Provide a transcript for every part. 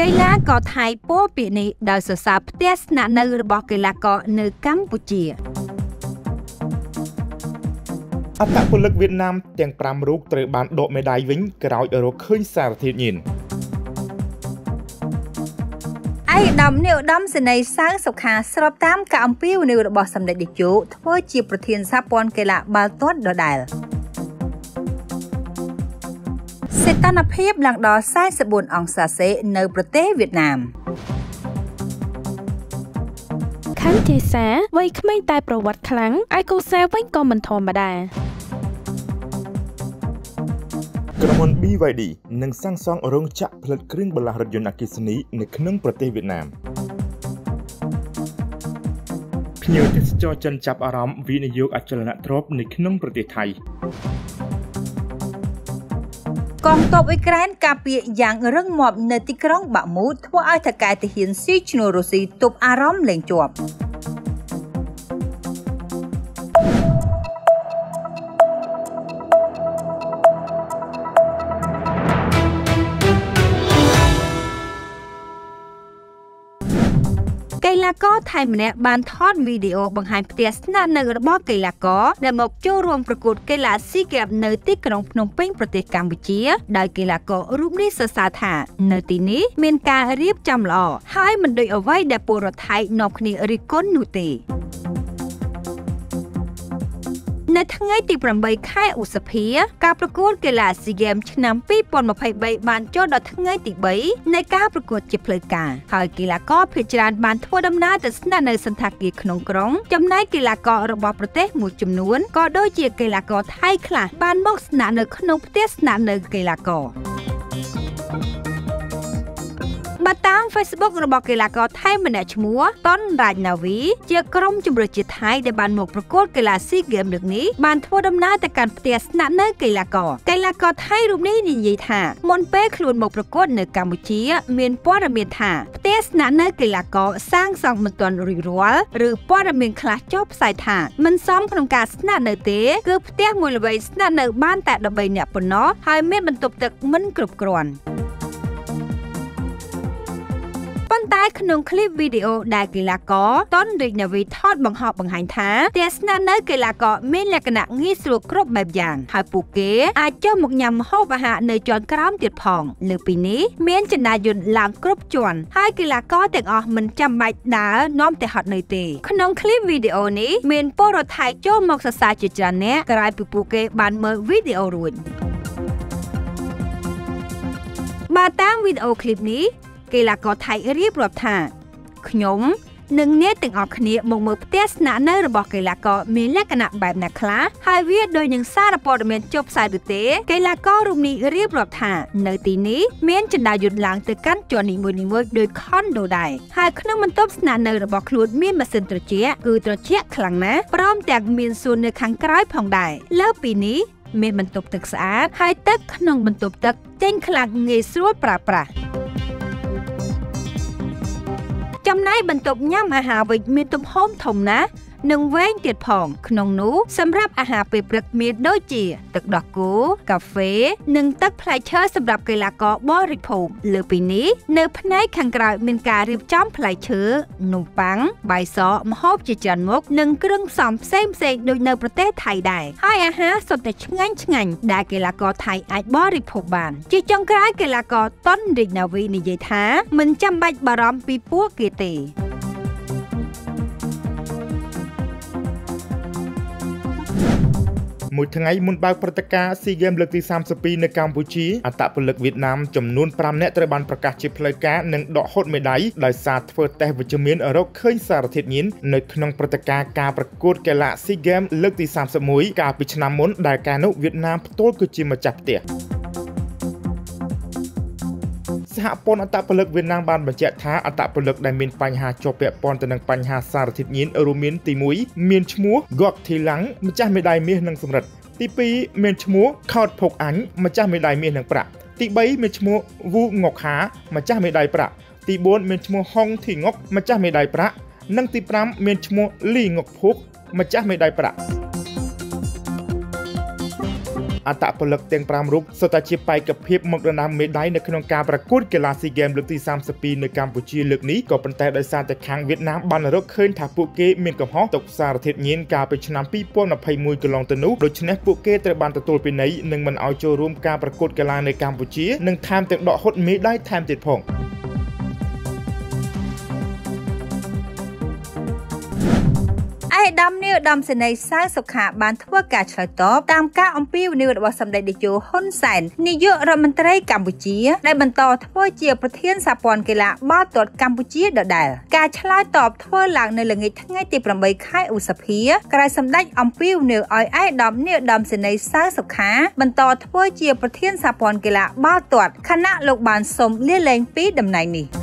កីឡាករថៃពោលពាក្យនេះដោយសរសើរផ្ទះស្នាក់នៅរបស់កីឡាករនៅកម្ពុជាអត្តពលិកវៀតណាមទាំង5រូបត្រូវបានដកមេដាយវិញក្រោយរកឃើញសារធាតុញៀនឯកឧត្តមនាយឧត្តមសេនីយ៍សៅសុខាស្របតាមការអំពាវនាវរបស់សម្ដេចតេជោធ្វើជាប្រធានសហព័ន្ធកីឡាបាល់ទាត់ដដែល សេតនភាពឡើងដល់44អង្សាសេនៅប្រទេសវៀតណាមខណ្ឌជាសាវ័យក្មេងតែប្រវត្តិខ្លាំងឯកូសាវិញក៏មិនធម្មតាក្រុមហ៊ុន BYD នឹងសាងសង់រោងចក្រផលិតគ្រឿងបន្លាស់រថយន្តអគ្គិសនីនៅក្នុងប្រទេសវៀតណាមភ្ញៀវទេសចរចិនចាប់អារម្មណ៍វិនិយោគអចលនទ្រព្យនៅក្នុងប្រទេសថៃ កងទ័ពអ៊ុយក្រែនការពារយ៉ាងរឹងមាំនៅទីក្រុងបាក់មូធ្វើឲ្យថកែទាហានស៊ីឈ្នួលរុស្ស៊ីទប់អារម្មណ៍លែងជាប់ កីឡាករថៃម្នាក់បានថតវីដេអូបង្ហាញផ្ទះស្នាក់នៅរបស់កីឡាករដែលមកចូលរួមប្រកួតកីឡាស៊ីហ្គេមនៅទីក្រុងភ្នំពេញប្រទេសកម្ពុជាដោយកីឡាកររូបនេះសរសើរថានៅទីនេះមានការរៀបចំល្អហើយមិនដូចអ្វីដែលពលរដ្ឋថៃនាំគ្នារិះគន់នោះទេ នៅថ្ងៃទី8ខែឧសភា ការប្រកួតកីឡាស៊ីហ្គេមឆ្នាំ2023បានចូលដល់ថ្ងៃទី3នៃការប្រកួតជាផ្លូវការហើយកីឡាករភាគច្រើនបានធ្វើដំណើរទៅស្នាក់នៅសន្តាគារក្នុងក្រុង ចំណែកកីឡាកររបស់ប្រទេសមួយចំនួនក៏ដូចជាកីឡាករថៃខ្លះបានមកស្នាក់នៅក្នុងផ្ទះស្នាក់នៅកីឡាករ បើតាម Facebook របស់កីឡាករថៃម្នាក់ឈ្មោះតុនរាជណាវី ជាក្រុមជម្រើសជាតិថៃដែលបានមកប្រកួតកីឡា SEA Games លើកនេះបានធ្វើដំណើរទៅកាន់ផ្ទះស្នាក់នៅកីឡាករកីឡាករថៃរូបនេះនិយាយថាមុនពេលខ្លួនមកប្រកួតនៅកម្ពុជា មានព័ត៌មានថាផ្ទះស្នាក់នៅកីឡាករសាងសង់មិនទាន់រួចរាល់ឬព័ត៌មានខ្លះចុះផ្សាយថាមិនសមក្នុងការស្នាក់នៅទេគឺផ្ទះមួយល្បីស្នាក់នៅបានតែ13នាក់ប៉ុណ្ណោះហើយមានបន្ទប់ទឹកមិនគ្រប់គ្រាន់ ប៉ុន្តែក្នុងឃ្លីបវីដេអូដែលកីឡាករតុនរិចណាវីថតបង្ហោះបង្ហាញថាទស្សនៈនៅកីឡាករមានលក្ខណៈងាយស្រួលគ្រប់បែបយ៉ាងហើយពួកគេអាចចុះមកញ៉ាំម្ហូបអាហារនៅជាន់ក្រោមទៀតផងលើពីនេះមានចណ្ដាយន្តឡើងគ្រប់ជាន់ហើយកីឡាករទាំងអស់មិនចាំបាច់ដើរនាំទៅហត់នៅទេក្នុងឃ្លីបវីដេអូនេះមានពលរដ្ឋថៃចូលមកសរសើរជាច្រើនអ្នកក្រោយពីពួកគេបានមើលវីដេអូរួចបាទតាមវីដេអូឃ្លីបនេះ កីឡាករថៃរៀបរាប់ថាខ្ញុំនិងអ្នកទាំងអស់គ្នាមកមើលផ្ទះស្នាក់នៅរបស់កីឡាករមានលក្ខណៈបែបណាខ្លះហើយវាដូចនឹងសារព័ត៌មានចុះផ្សាយឬទេកីឡាកររូបនេះរៀបរាប់ថានៅទីនេះមានចន្ទាយន្តឡើងទៅកាន់ជាន់នីមួយៗដោយខុនដូដែរហើយក្នុងបន្ទប់ស្នាក់នៅរបស់ខ្លួនមានម៉ាស៊ីនត្រជាក់គឺត្រជាក់ខ្លាំងណាស់ព្រមទាំងមានសួននៅខាងក្រោយផងដែរលើពីនេះមានបន្ទប់ទឹកស្អាតហើយទឹកក្នុងបន្ទប់ទឹកចេញខ្លាំងងាយស្រួលប្រើប្រាស់ ចំណែកបន្ទប់ញ៉ាំអាហារវិញមានទំហំធំណាស់ និងវែងទៀតផង ក្នុងនោះសម្រាប់អាហារពេលព្រឹកមានដូចជា ទឹកដោះគោកាហ្វេ និងទឹកផ្លែឈើសម្រាប់កីឡាករបរិភោគលើពីនេះនៅផ្នែកខាងក្រៅមានការរៀបចំផ្លែឈើនំប៉័ងបាយសម្ហូបជាច្រើនមុខនិងគ្រឿងផ្សំផ្សេងផ្សេងដូចនៅប្រទេសថៃដែរហើយអាហារសុទ្ធតែឆ្ងាញ់ឆ្ងាញ់ដែលកីឡាករថៃអាចបរិភោគបាន ជាចុងក្រោយកីឡាករតុនរិចណាវីនិយាយថាមិនចាំបាច់បារម្ភពីពួកគេទេ មួយថ្ងៃមុនបើកព្រឹត្តិការណ៍ SEA Games លើកទី32នៅកម្ពុជាអត្តពលិកវៀតណាមចំនួន5នាក់ត្រូវបានប្រកាសជាផ្លូវការនិងដកហូតមេដាយដោយសារធ្វើតេស្តវិជ្ជមានរកឃើញសារធាតុញៀននៅក្នុងព្រឹត្តិការណ៍ការប្រកួតកីឡា SEA Games លើកទី31កាលពីឆ្នាំមុនដែលកាលនោះវៀតណាមផ្ទាល់គឺជាម្ចាស់ផ្ទះ សហព័ន្ធអត្តពលិកវៀតណាមបានបញ្ជាក់ថាអត្តពលិកដែលមានបញ្ហាជាប់ពាក់ព័ន្ធទៅនឹងបញ្ហាសារធាតុញៀនរួមមានទី1មានឈ្មោះ Gok Thilang ម្ចាស់មេដាយមាសនិងសំរឹទ្ធទី2មានឈ្មោះ Khot Phok Anh ម្ចាស់មេដាយមាសនិងប្រាក់ទី3មានឈ្មោះ Wu Ngok Ha ម្ចាស់មេដាយប្រាក់ទី4មានឈ្មោះ Hong Thi Ngok ម្ចាស់មេដាយប្រាក់និងទី5មានឈ្មោះ Lee Ngok Phuk ម្ចាស់មេដាយប្រាក់ អត្តពលិកទាំង5រូបសុទ្ធតែជាបេក្ខភាពមកដណ្ដើមមេដាយនៅក្នុងការប្រកួតកីឡាស៊ីហ្គេមលើកទី32នៅកម្ពុជាលើកនេះក៏ប៉ុន្តែដោយសារតែខាងវៀតណាមបានរកឃើញថាពួកគេមានកំហុសទុកសារធាតុញៀនកាលពីឆ្នាំ2021កន្លងទៅនោះដូច្នេះពួកគេត្រូវបានទទួលពិន័យនិងមិនឲ្យចូលរួមការប្រកួតកីឡានៅកម្ពុជានិងថែមទាំងដកហូតមេដាយថែមទៀតផង។ ឯកឧត្តមនាយឧត្តមសេនីយ៍សៅសុខាបានធ្វើការឆ្លើយតបតាមការអំពាវនាវរបស់សម្ដេចតេជោហ៊ុនសែននាយករដ្ឋមន្ត្រីកម្ពុជាដែលបន្តធ្វើជាប្រធានសហព័ន្ធកីឡាបាល់ទាត់កម្ពុជាដដែលការឆ្លើយតបធ្វើឡើងនៅល្ងាចថ្ងៃទី8ខែឧសភាក្រោយសម្ដេចអំពាវនាវឲ្យឯកឧត្តមនាយឧត្តមសេនីយ៍សៅសុខាបន្តធ្វើជាប្រធានសហព័ន្ធកីឡាបាល់ទាត់ខណៈលោកបានសូមលាលែងពីតំណែងនេះ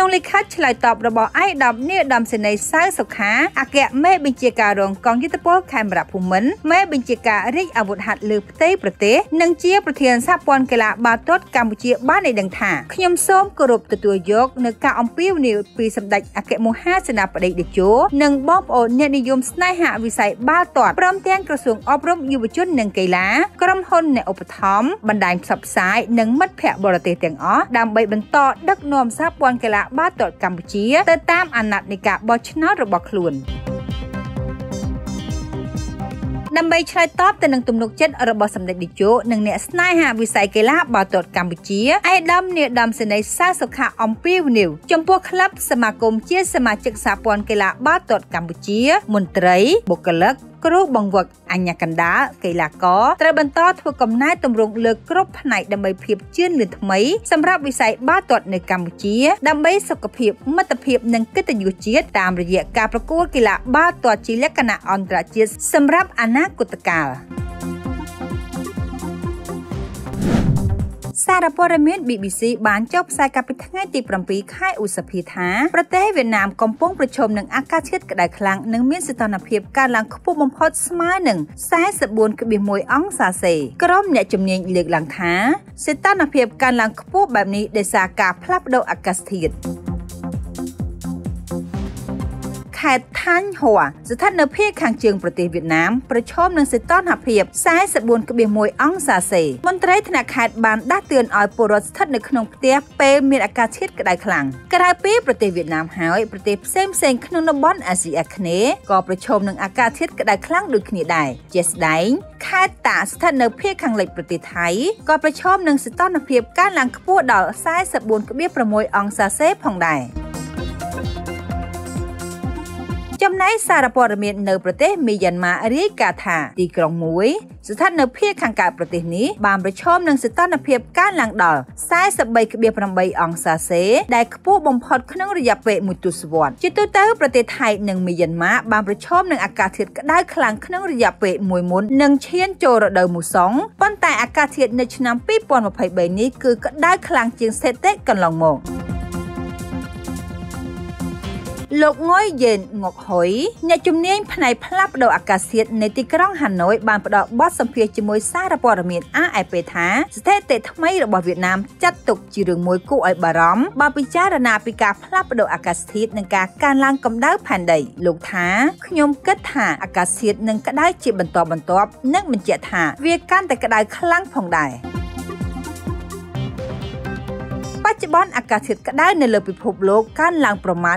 ក្នុងលិខិតឆ្លើយតបរបស់ឯកឧត្តមនាយឧត្តមសេនីយ៍សៅសុខាអគ្គមេបញ្ជាការរងកងយុទ្ធពលខេមរៈភូមិន្ទមេបញ្ជាការរាជអាវុធហត្ថលើផ្ទៃប្រទេសនិងជាប្រធានសហព័ន្ធកីឡាបាល់ទាត់កម្ពុជាបានឲ្យដឹងថាខ្ញុំសូមគោរពទទួលយកនៅការអំពាវនាវពីសម្ដេចអគ្គមហាសេនាបតីតេជោនិងបងប្អូនអ្នកនិយមស្នេហាវិស័យបាល់ទាត់ព្រមទាំងក្រសួងអប់រំយុវជននិងកីឡាក្រុមហ៊ុនអ្នកឧបត្ថម្ភបណ្ដាញផ្សព្វផ្សាយនិងមិត្តភ័ក្តិបរទេសទាំងអស់ដើម្បីបន្តដឹកនាំសហព័ន្ធកីឡាបាល់ទាត់កម្ពុជា ទៅតាមអាណត្តិនៃការបោះឆ្នោតរបស់ខ្លួនដើម្បីឆ្លើយតបទៅនឹងទំនុកចិត្តរបស់សម្ដេចតេជោនិងអ្នកស្នេហាវិស័យកីឡាបាល់ទាត់កម្ពុជាឯកឧត្តមនាយឧត្តមសេនីយ៍សាសុខាអំពីវនីវចំពោះក្លឹបសមាគមជាសមាជិកសហព័ន្ធកីឡាបាល់ទាត់កម្ពុជា មន្ត្រីបុគ្គលិក គ្រូបង្វឹកអញ្ញាកណ្ដាលកីឡាករត្រូវបន្តធ្វើកំណែទម្រង់លើគ្រប់ផ្នែកដើម្បីភាពជឿនលឿនថ្មីសម្រាប់វិស័យបាល់ទាត់នៅកម្ពុជាដើម្បីសុខភាពមិត្តភាពនិងកិត្តិយសជាតិតាមរយៈការប្រកួតកីឡាបាល់ទាត់ជាលក្ខណៈអន្តរជាតិសម្រាប់អនាគតកាល។ សារព័ត៌មាន BBC បានចុះផ្សាយកាលពីថ្ងៃទី7ខែឧសភាថាប្រទេសវៀតណាមកំពុងប្រឈមនឹងអាកាសធាតុក្តៅខ្លាំងនិងមានសីតុណ្ហភាពកើនឡើងខ្ពស់បំផុតស្មើនឹង44.1អង្សាសេក្រុមអ្នកជំនាញលើកឡើងថាសីតុណ្ហភាពកើនឡើងខ្ពស់បែបនេះដោយសារការផ្លាស់ប្តូរអាកាសធាតុ ខេត្តថាញ់ហួរស្ថិតនៅភាគខាងជើងប្រទេសវៀតណាមប្រឈមនឹងសីតុណ្ហភាព44.1អង្សាសេមន្ត្រីថ្នាក់ខេត្តបានដាស់តឿនឲ្យពលរដ្ឋស្ថិតនៅក្នុងផ្ទះពេលមានអាកាសធាតុក្តៅខ្លាំងក្រៅពីប្រទេសវៀតណាមហើយប្រទេសផ្សេងផ្សេងក្នុងតំបន់អាស៊ីអាគ្នេយ៍ក៏ប្រឈមនឹងអាកាសធាតុក្តៅខ្លាំងដូចគ្នាដែរជាស្ដែងខេត្តតាស្ថិតនៅភាគខាងលិចប្រទេសថៃក៏ប្រឈមនឹងសីតុណ្ហភាពកើនឡើងខ្ពស់ដល់44.6អង្សាសេផងដែរ ចំណែកសារព័ត៌មាននៅប្រទេសមីយ៉ាន់ម៉ារាយការណ៍ថាទីក្រុងមួយស្ថិតនៅភាគខាងកើតប្រទេសនេះបានប្រឈមនឹងសីតុណ្ហភាពកើនឡើងដល់43.8អង្សាសេដែលខ្ពស់បំផុតក្នុងរយៈពេលមួយទសវត្សរ៍ជាទូទៅប្រទេសថៃនិងមីយ៉ាន់ម៉ាបានប្រឈមនឹងអាកាសធាតុក្តៅខ្លាំងក្នុងរយៈពេលមួយមុននិងឈានចូលរដូវមូសុងប៉ុន្តែអាកាសធាតុនៅឆ្នាំ2023នេះគឺក្តៅខ្លាំងជាងស្ថិតិកន្លងមក លោកងុយយេនងុកហ៊ុយអ្នកជំនាញផ្នែកផ្លាស់ប្តូរអាកាសធាតុនៃទីក្រុងហាណូយបានផ្ដល់បទសម្ភាសន៍ជាមួយសារព័ត៌មាន AFP ថាស្ថិតិថ្មីរបស់វៀតណាមចាត់ទុកជារឿងមួយគួរឲ្យបារម្ភបើពិចារណាពីការផ្លាស់ប្តូរអាកាសធាតុនិងការកើនឡើងកម្ដៅផែនដីលោកថាខ្ញុំគិតថាអាកាសធាតុនឹងក្តៅជាបន្តបន្ទាប់និងបញ្ជាក់ថាវាកាន់តែក្តៅខ្លាំងផងដែរ។ប ច្ចុប្បន្នអាកាសធាតុក្តៅនៅលើពិភពលោកកើនឡើងប្រមាណ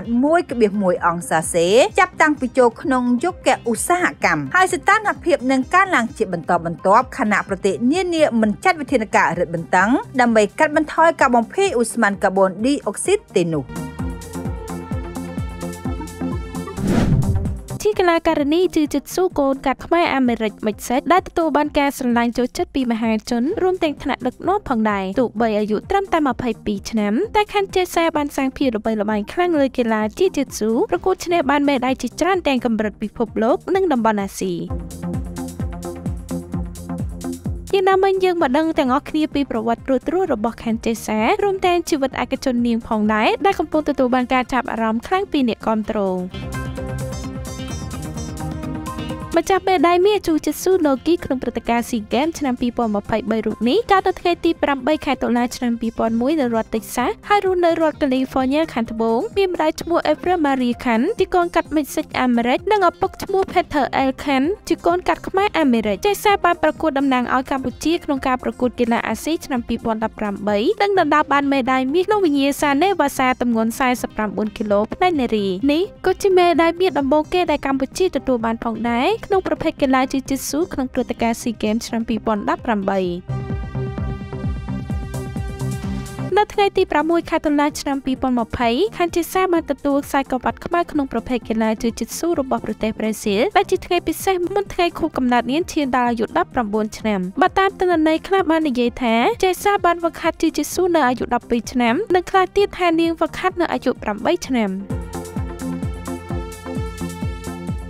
1.1អង្សាសេចាប់តាំងពីចូលក្នុងយុគឧស្សាហកម្មហើយស្ថានភាពនឹងកើនឡើងជាបន្តបន្ទាប់ខណៈប្រទេសនានាមិនចាត់វិធានការរឹតបន្តឹងដើម្បីកាត់បន្ថយការបំភាយឧស្ម័នកាបូនឌីអុកស៊ីតទេនោះ។ ជាកីឡាករនីជឿជិតស៊ូកូនកាត់ខ្មែរអាមេរិកមិចសេតដែលទទួលបានការស្រឡាញ់ចូលចិត្តពីមហាជនរួមទាំងថ្នាក់ដឹកនាំផងដែរទោះបីអាយុត្រឹមតែ22ឆ្នាំតែខណ្ឌចេសាបានសាងភាពល្បីល្បាញខ្លាំងលើកីឡាជីជិតស៊ូប្រកួតឈ្នះបានមេដាយជាច្រើនទាំងកម្រិតពិភពលោកនិងតំបន់អាស៊ីជាណាមិញយើងមកដឹងទាំងអស់គ្នាពីប្រវត្តិព្រួតត្រួតរបស់ខេនចេសារួមទាំងជីវិតឯកជននាងផងដែរដែលកំពុងទទួលបានការចាប់អារម្មណ៍ខ្លាំងពីអ្នកគ្រប់គ្រង ម្ចាស់មេដាយមាសជូជីស៊ូណូគីក្នុងព្រឹត្តិការណ៍ SEA Games ឆ្នាំ2023រូបនេះកើតនៅថ្ងៃទី8ខែតុលាឆ្នាំ2001នៅរដ្ឋ Texas ហើយរស់នៅរដ្ឋ California ខាងត្បូងមានម្ដាយឈ្មោះ April Marie Khan ជាកូនកាត់មិចសិចអាមេរិកនិងឪពុកឈ្មោះ Peter L. Khan ជាកូនកាត់ខ្មែរអាមេរិកចេះសាបានប្រកួតតំណាងឲ្យកម្ពុជាក្នុងការប្រកួតកីឡាអាស៊ីឆ្នាំ2018និងដណ្ដើមបានមេដាយមាសក្នុងវិញ្ញាសានេវ៉ាសាទម្ងន់49គីឡូផ្នែកនារីនេះក៏ជាមេដាយមាសដំបូងគេដែលកម្ពុជាទទួលបានផងដែរក្នុងប្រភេទកីឡាជីជីស៊ូក្នុងព្រឹត្តិការណ៍ SEA Games ឆ្នាំ2018នៅថ្ងៃទី6ខែតុលាឆ្នាំ2020ខាងជាសាបានទទួលខ្សែក្រវ៉ាត់ខ្មៅក្នុងប្រភេទកីឡាជឿជិតស៊ូរបស់ប្រទេសប្រេស៊ីលដែលជាថ្ងៃពិសេសមុនថ្ងៃខួបកំណើតនាងឈានដល់អាយុ19ឆ្នាំបើតាមទិន្នន័យខ្លះបាននិយាយថាចេសាបានវឹកហាត់ជឿជិតស៊ូនៅអាយុ12ឆ្នាំនិងខ្លះទៀតថានាងវឹកហាត់នៅអាយុ8ឆ្នាំ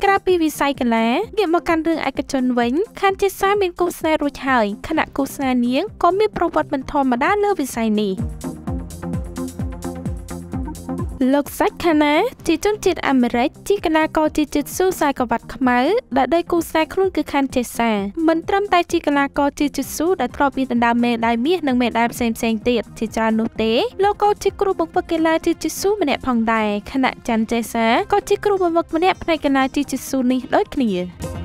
ក្រៅពីវិស័យកីឡាងាកមកកាន់រឿងឯកជនវិញខានជាសាមានគូស្នេហ៍រួចហើយខណៈគូស្នេហ៍នាងក៏មានប្រវត្តិមិនធម្មតាលើវិស័យនេះ លោកសាច់ខាណាជាជនជាតិអាមេរិកជាកីឡាករជាជាតិស៊ូសាយកវ៉ាត់ខ្មៅដែលដីគូស្នេហ៍ខ្លួនគឺខាន់ចេសាមិនត្រឹមតែជាកីឡាករជាជាតិស៊ូដែលធ្លាប់មានដណ្ដើមមេដាយមាសនិងមេដាយផ្សេងផ្សេងទៀតជាច្រើននោះទេលោកក៏ជាគ្រូបង្វឹកកីឡាជាជាតិស៊ូម្នាក់ផងដែរខណៈច័ន្ទចេសាក៏ជាគ្រូបង្វឹកម្នាក់ផ្នែកកីឡាជាជាតិស៊ូនេះដូចគ្នា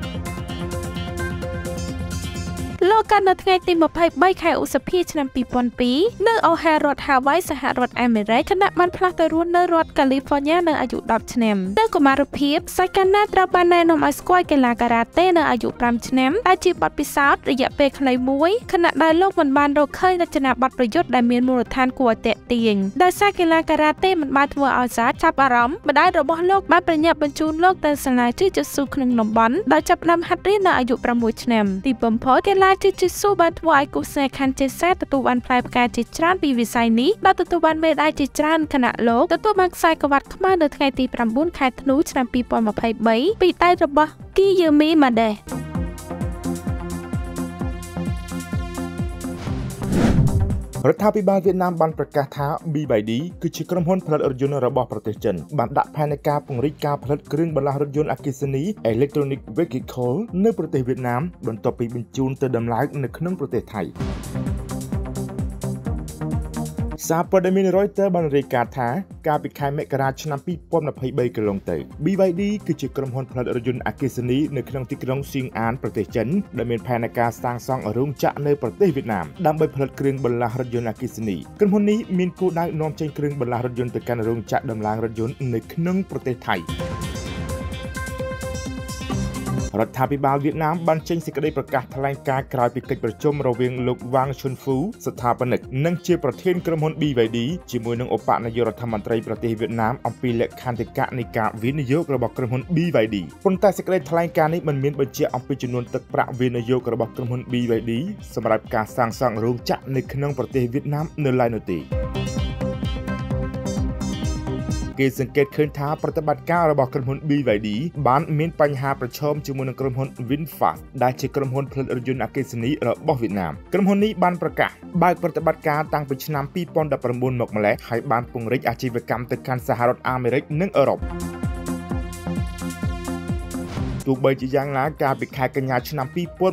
លោកកើតនៅថ្ងៃទី23ខែឧសភាឆ្នាំ2002នៅអូហារដ្ឋ Hawaii សហរដ្ឋអាមេរិកខណៈបានផ្លាស់ទៅរស់នៅរដ្ឋ California នៅអាយុ10ឆ្នាំនៅកុមារភាពសាច់កាណាត្រូវបានណែនាំឲ្យស្គាល់កីឡាការ៉ាតេនៅអាយុ5ឆ្នាំដែលជាបទពិសោធន៍រយៈពេលខ្លីមួយខណៈដែលលោកមិនបានរកឃើញរចនាប័ទ្មប្រយុទ្ធដែលមានមូលដ្ឋានគួរឲ្យទាក់ទាញដោយសារកីឡាការ៉ាតេមិនបានធ្វើឲ្យសាចាប់អារម្មណ៍ម្ដាយរបស់លោកបានប្រញាប់បញ្ជូនលោកទៅសាលាជឿជស៊ូក្នុងតំបន់ដោយចាប់ផ្ដើមហាត់រៀននៅអាយុ6ឆ្នាំទីបំផុតកីឡាជឿជស៊ូបានធ្វើឲ្យគូសេខាន់ចេសាទទួលបានផ្លែផ្កាជាច្រើនពីវិស័យនេះដោយទទួលបានមេដាយជាច្រើនខណៈលោកទទួលបានខ្សែក្រវ៉ាត់ខ្មៅនៅថ្ងៃទី9ខែធ្នូឆ្នាំ2023ពីដៃរបស់គីយឺមីម៉ាដេ រដ្ឋាភិបាលវៀតណាមបានប្រកាសថា BYD គឺជាក្រុមហ៊ុនផលិតរថយន្តរបស់ប្រទេសចិនបានដាក់ផែនការពង្រីកការផលិតគ្រឿងបន្លាស់រថយន្តអគ្គិសនី Electronic Vehicle នៅប្រទេសវៀតណាមបន្ទាប់ពីបញ្ជូនទៅដំឡើងនៅក្នុងប្រទេសថៃ សារព័ត៌មាន Reuters បានរាយការណ៍ថាកាលពីខែមករាឆ្នាំ2023កន្លងទៅ BYD គឺជាក្រុមហ៊ុនផលិតរថយន្តអគ្គិសនីនៅក្នុងទីក្រុងសៀងអានប្រទេសចិនដែលមានផែនការសាងសង់រោងចក្រនៅប្រទេសវៀតណាមដើម្បីផលិតគ្រឿងបន្លាស់រថយន្តអគ្គិសនីក្រុមហ៊ុននេះមានគោលដៅនាំចេញគ្រឿងបន្លាស់រថយន្តទៅកាន់រោងចក្រដំឡើងរថយន្តនៅក្នុងប្រទេសថៃ រដ្ឋាភិបាលវៀតណាមបានចេញសេចក្តីប្រកាសថ្លែងការណ៍ក្រោយពីកិច្ចប្រជុំរវាងលោកវ៉ាងឈុនហ្វូស្ថាបនិកនិងជាប្រធានក្រុមហ៊ុន BYD ជាមួយនឹងឧបនាយករដ្ឋមន្ត្រីប្រទេសវៀតណាមអំពីលក្ខន្តិកៈនៃការវិនិយោគរបស់ក្រុមហ៊ុន BYD ប៉ុន្តែសេចក្តីថ្លែងការណ៍នេះមិនមានបញ្ជាក់អំពីចំនួនទឹកប្រាក់វិនិយោគរបស់ក្រុមហ៊ុន BYD សម្រាប់ការសាងសង់រោងចក្រនៅក្នុងប្រទេសវៀតណាមនៅឡើយនោះទេ គេសង្កេតឃើញថាប្រតិបត្តិការរបស់ក្រុមហ៊ុន BYD បានមានបញ្ហាប្រឈមជាមួយនឹងក្រុមហ៊ុន VinFast ដែលជាក្រុមហ៊ុនផលិតរថយន្តអគ្គិសនីរបស់វៀតណាមក្រុមហ៊ុននេះបានប្រកាសបើកប្រតិបត្តិការតាំងពីឆ្នាំ2019មកម្លេះហើយបានពង្រីកអាជីវកម្មទៅកាន់សហរដ្ឋអាមេរិកនិងអឺរ៉ុប ទោះបីជាយ៉ាងណាកាលពីខែកញ្ញាឆ្នាំ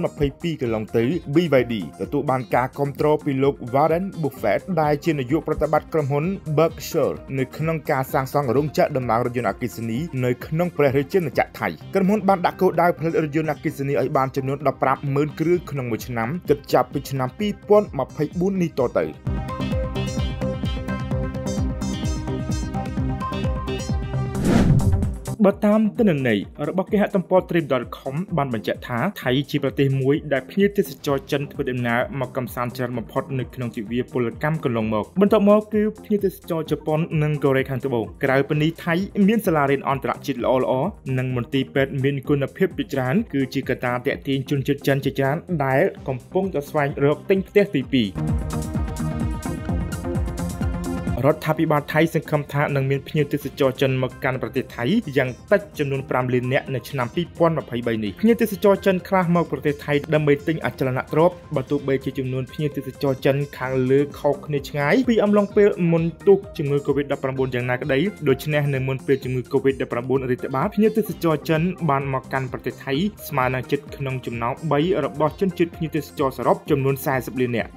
2022កន្លងទៅ BYD ទទួលបានការគ្រប់គ្រងពីលោក Warren Buffett ដែលជានាយកប្រតិបត្តិក្រុមហ៊ុន Berkshire នៅក្នុងការសាងសង់រោងចក្រដំឡើងរថយន្តអគ្គិសនីនៅក្នុងព្រះរាជាណាចក្រថៃក្រុមហ៊ុនបានដាក់គោលដៅផលិតរថយន្តអគ្គិសនីឲ្យបានចំនួន150,000គ្រឿងក្នុងមួយឆ្នាំគិតចាប់ពីឆ្នាំ2024នេះតទៅ បើតាមទិន្នន័យរបស់គេហទំព័រ trip.com បានបញ្ជាក់ថាថៃជាប្រទេសមួយដែលភ្ញៀវទេសចរចិនធ្វើដំណើរមកកំសាន្តច្រើនបំផុតនៅក្នុងទិវាពលកម្មកន្លងមកបន្ទាប់មកគឺភ្ញៀវទេសចរជប៉ុននិងកូរ៉េខាងត្បូងក្រៅពីនេះថៃមានសាលារៀនអន្តរជាតិល្អៗនិងមន្ទីរពេទ្យមានគុណភាពជាច្រើនគឺជាកត្តាទាក់ទាញជនជាតិចិនជាច្រើនដែលកំពុងតែស្វែងរកទិញផ្ទះទី2 រដ្ឋាភិបាលថៃសង្ឃឹមថានឹងមានភ្ញៀវទេសចរចិនមកកាន់ប្រទេសថៃយ៉ាងតិចចំនួន5លាននាក់នៅឆ្នាំ2023នេះភ្ញៀវទេសចរចិនខ្លះមកប្រទេសថៃដើម្បីទិញអចលនទ្រព្យបើទោះបីជាចំនួនភ្ញៀវទេសចរចិនខាងលើខុសគ្នាឆ្ងាយពីអំឡុងពេលមុនទុះជំងឺ Covid-19 យ៉ាងណាក្តីដូច្នេះនៅមុនពេលជំងឺ Covid-19 រាតត្បាតភ្ញៀវទេសចរចិនបានមកកាន់ប្រទេសថៃស្មើនឹងជិតក្នុងចំណោម3របស់ជនជាតិភ្ញៀវទេសចរសរុបចំនួន40លាននាក់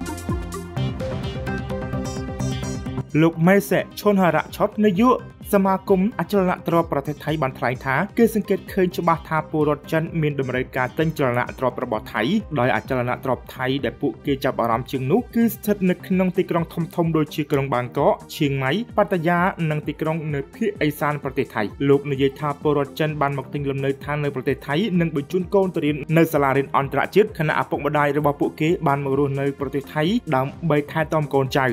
លោកមេសេឈុនហារៈឆុតនាយកសមាគមអចលនទ្រព្យប្រទេសថៃបានថ្លែងថាគេសង្កេតឃើញច្បាស់ថាពលរដ្ឋចិនមានតម្រូវការទិញចលនាទ្រព្យរបស់ថៃដោយអចលនទ្រព្យថៃដែលពួកគេចាប់អារម្មណ៍ជាងនោះគឺស្ថិតនៅក្នុងទីក្រុងធំធំដូចជាក្រុងបាងកកឈៀងម៉ៃប៉ាតាយានិងទីក្រុងនៅភាគឦសានប្រទេសថៃលោកនិយាយថាពលរដ្ឋចិនបានមកទិញលំនៅឋាននៅប្រទេសថៃនិងបញ្ជូនកូនទៅរៀននៅសាលារៀនអន្តរជាតិខណៈឪពុកម្ដាយរបស់ពួកគេបានមករស់នៅប្រទេសថៃដើម្បីថែទាំកូនចៅ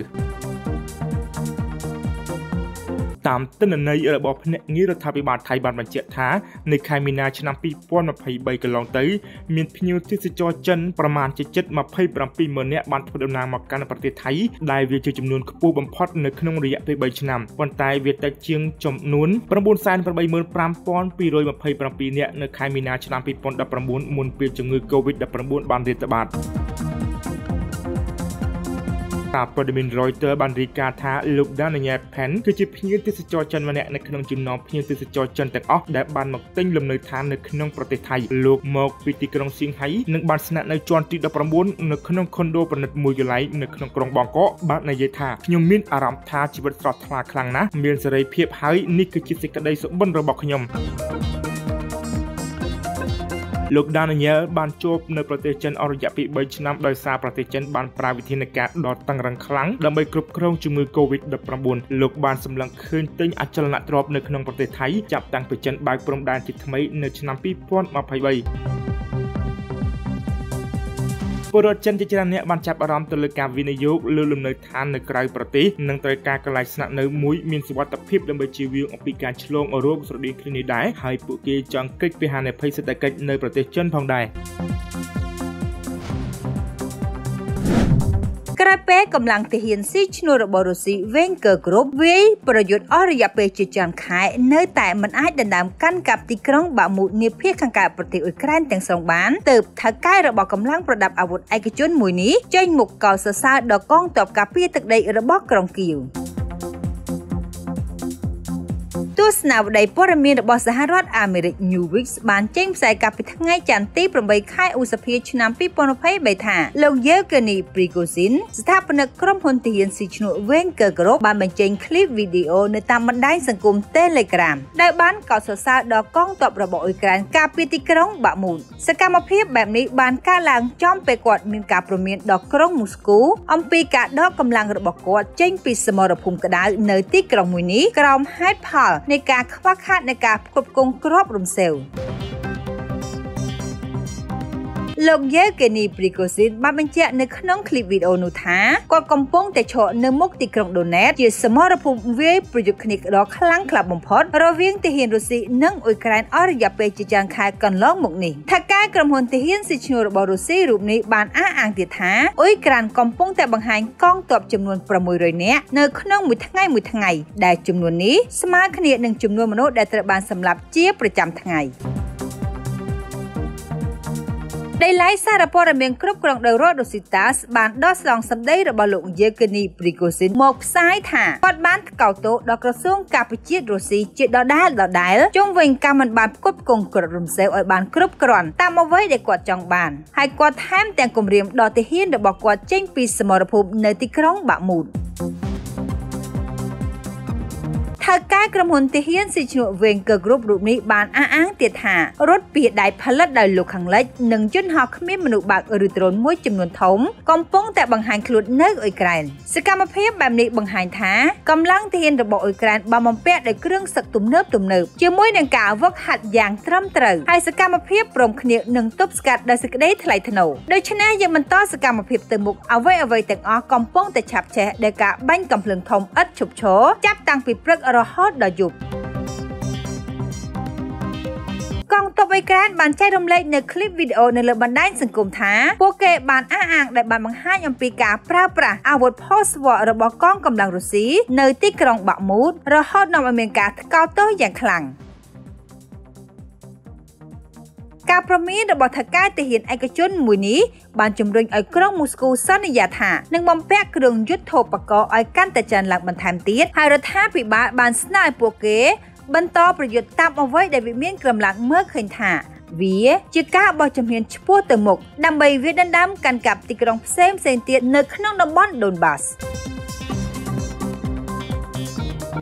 តាមទិន្នន័យរបស់ភ្នាក់ងាររដ្ឋាភិបាលថៃបានបញ្ជាក់ថានៅខែមីនាឆ្នាំ2023កន្លងទៅមានភ្ញៀវទេសចរចិនប្រមាណជាជិត27ម៉ឺននាក់បានធ្វើដំណើរមកកាន់ប្រទេសថៃដែលវាជាចំនួនខ្ពស់បំផុតនៅក្នុងរយៈពេល3ឆ្នាំប៉ុន្តែវាតិចជាងចំនួន985,227នាក់នៅខែមីនាឆ្នាំ2019មុនពេលជំងឺ Covid-19 បានរាតត្បាត សារព័ត៌មាន Reuters បានរាយការណ៍ថាលោក Daniel Pen គឺជាភ្ញៀវទេសចរចិនម្នាក់នៅក្នុងចំណោមភ្ញៀវទេសចរចិនទាំងអស់ដែលបានមកទិញលំនៅឋាននៅក្នុងប្រទេសថៃលោកមកពីទីក្រុងសៀងហៃនិងបានស្នាក់នៅជាន់ទី19នៅក្នុងខុនដូប្រណិតមួយកន្លែងនៅក្នុងក្រុងបង្គកបាននិយាយថាខ្ញុំមានអារម្មណ៍ថាជីវិតស្រស់ថ្លាខ្លាំងណាស់មានសេរីភាពហើយនេះគឺជាសេចក្តីសុបិនរបស់ខ្ញុំ លោក Daniel បានជួបនៅប្រទេសចិនអស់រយៈពេល3ឆ្នាំដោយសារប្រទេសចិនបានប្រើវិធានការដ៏តឹងរ៉ឹងខ្លាំងដើម្បីគ្រប់គ្រងជំងឺ Covid-19 លោកបានសម្លឹងឃើញទិញអចលនទ្រព្យនៅក្នុងប្រទេសថៃចាប់តាំងពីចិនបើកព្រំដែនជាថ្មីនៅឆ្នាំ2023 ពលរដ្ឋចិនជាច្រើនអ្នកបានចាប់អារម្មណ៍ទៅលើការវិនិយោគលើលំនៅឋាននៅក្រៅប្រទេសនិងត្រូវការកន្លែងស្នាក់នៅមួយមានសុវត្ថិភាពដើម្បីជៀសវាងអំពីការឆ្លងរោគស្រដៀងគ្នានេះដែរហើយពួកគេចង់គេចពីហានិភ័យសេដ្ឋកិច្ចនៅប្រទេសចិនផងដែរ ក្រោយពេលកម្លាំងទាហានស៊ីឈ្នួលរបស់រុស្ស៊ី Wenger Group វាយប្រយុទ្ធអស់រយៈពេលជាច្រើនខែនៅតែមិនអាចដណ្ដើមកាន់កាប់ទីក្រុងបាមូតនាភាគខាងកើតប្រទេសអ៊ុយក្រែនទាំងស្រុងបានទើបថៅកែរបស់កម្លាំងប្រដាប់អាវុធឯកជនមួយនេះចេញមុខកោតសរសើរដល់កងទ័ពការពារទឹកដីរបស់ក្រុងគៀវ ទស្សនាវដ្តីព័ត៌មានរបស់សហរដ្ឋអាមេរិក Newsweek បានចេញផ្សាយកាលពីថ្ងៃច័ន្ទទី8ខែឧសភាឆ្នាំ2023ថាលោក Yevgeny Prigozhin ស្ថាបនិកក្រុមហ៊ុនទាហានស៊ីឈ្នួល Wagner Group បានបញ្ចេញឃ្លីបវីដេអូនៅតាមបណ្ដាញសង្គម Telegram ដែលបានកោតសរសើរដល់កងទ័ពរបស់អ៊ុយក្រែនការពារទីក្រុងបាក់មូនសកម្មភាពបែបនេះបានកើតឡើងចំពេលគាត់មានការព្រមានដល់ក្រុងមូស្គូអំពីការដកកម្លាំងរបស់គាត់ចេញពីសមរភូមិក្តៅនៅទីក្រុងមួយនេះក្រោមហេតុផលនៃការខ្វះខាតនៃការផ្គត់ផ្គង់គ្រាប់រំសេវ លោកយេកេនីព្រីកូស៊ីនបានបញ្ជាក់នៅក្នុងឃ្លីបវីដេអូនោះថាគាត់កំពុងតែឈរនៅមុខទីក្រុងដូណេតជាសមរភូមិវាយប្រយុទ្ធគ្នាដ៏ខ្លាំងក្លាបំផុតរវាងទាហានរុស្ស៊ីនិងអ៊ុយក្រែនអស់រយៈពេលជាច្រើនខែកន្លងមកនេះថាការក្រុមហ៊ុនទាហានស៊ីឈ្នួលរបស់រុស្ស៊ីរូបនេះបានអះអាងទៀតថាអ៊ុយក្រែនកំពុងតែបង្ហាញកងទ័ពចំនួន600នាក់នៅក្នុងមួយថ្ងៃមួយថ្ងៃដែលចំនួននេះស្មើគ្នានឹងចំនួនមនុស្សដែលត្រូវបានសម្លាប់ជាប្រចាំថ្ងៃ ដីឡៃសារព័ត៌មានគ្រប់គ្រងដោយរដ្ឋ Rositas បានដោះស្រាយសម្ដីរបស់លោក Yevgeny Prigozhin មកផ្សាយថាគាត់បានកោតទោសដល់ក្រសួងការពារជាតិរុស្ស៊ីជាដដែលដដែលជុំវិញការមិនបានផ្គត់ផ្គង់គ្រាប់រំសេវឲ្យបានគ្រប់គ្រាន់តាមអ្វីដែលគាត់ចង់បានហើយគាត់ថែមទាំងគម្រាមដល់ទាហានរបស់គាត់ចេញពីសមរភូមិនៅទីក្រុងបាក់មូតហៅកា រក្រុមហ៊ុនទាហានស៊ីឈ្នួល Wenger Group រូបនេះបានអះអាងទៀតថារថពីដៃផលិតដោយលោកខាងលិចនិងយន្តហោះគ្មានមនុស្សបើកឬដ្រូនមួយចំនួនធំកំពុងតែបង្ហាញខ្លួននៅអ៊ុយក្រែនសកម្មភាពបែបនេះបង្ហាញថាកម្លាំងទាហានរបស់អ៊ុយក្រែនបានបំពាក់ដោយគ្រឿងសឹកទំនើបទំនើបជាមួយនឹងការវឹកហាត់យ៉ាងត្រឹមត្រូវហើយសកម្មភាពព្រមគ្នានឹងទប់ស្កាត់ដោយសេចក្តីថ្លៃថ្នូរដូច្នេះយើងបន្តសកម្មភាពទៅមុខអ្វីអ្វីទាំងអស់កំពុងតែឆាប់ឆេះដោយការបាញ់កំភ្លើងធំឥតឈប់ឈរចាប់តាំងពីព្រឹកររហូតដល់យប់កងទ័ពអ៊ុយក្រែនបានចែករំលែកនៅឃ្លីបវីដេអូនៅលើបណ្ដាញសង្គមថាពួកគេបានអះអាងដែលបានបង្ហាញអំពីការប្រើប្រាស់អាវុធផោស្វៈរបស់កងកម្លាំងរុស្ស៊ីនៅទីក្រុងបាក់មូតរហូតនាំឲ្យមានការថ្កោលទោសយ៉ាងខ្លាំង។ ការប្រមានរបស់ថៅកែទាហានឯកជនមួយនេះបានជំរុញឲ្យក្រុងមូស្គូសន្យាថានឹងបំពាក់គ្រឿងយុទ្ធោបករណ៍ឲ្យកាន់តែច្រើនឡើងបន្ថែមទៀតហើយរដ្ឋាភិបាលបានស្នើឲ្យពួកគេបន្តប្រយុទ្ធតាមអ្វីដែលវាមានក្រំឡើងមើលឃើញថាវាជាការបោះជំហានឆ្ពោះទៅមុខដើម្បីវាដណ្ដើមកាន់កាប់ទីក្រុងផ្សេងផ្សេងទៀតនៅក្នុងតំបន់ដូនបាស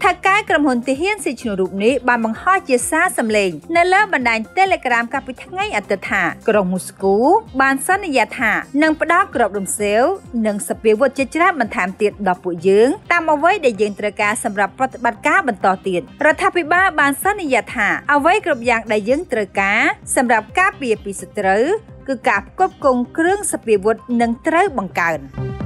ថាការក្រុមហ៊ុនទាហានស៊ីឈ្នួលរូបនេះបានបង្ហោះជាសារសម្លេងនៅលើបណ្ដាញ Telegram កាលពីថ្ងៃអាទិត្យថាក្រុងមូស្គូបានសន្យាថានឹងផ្ដល់ក្របរំសេវនិងសពាវុធជាច្រើនបន្ថែមទៀតដល់ពួកយើងតាមអ្វីដែលយើងត្រូវការសម្រាប់ប្រតិបត្តិការបន្តទៀតរដ្ឋាភិបាលបានសន្យាថាអ្វីគ្រប់យ៉ាងដែលយើងត្រូវការសម្រាប់ការពារពីសត្រូវគឺការផ្គត់ផ្គង់គ្រឿងសពាវុធនឹងត្រូវបង្កើន។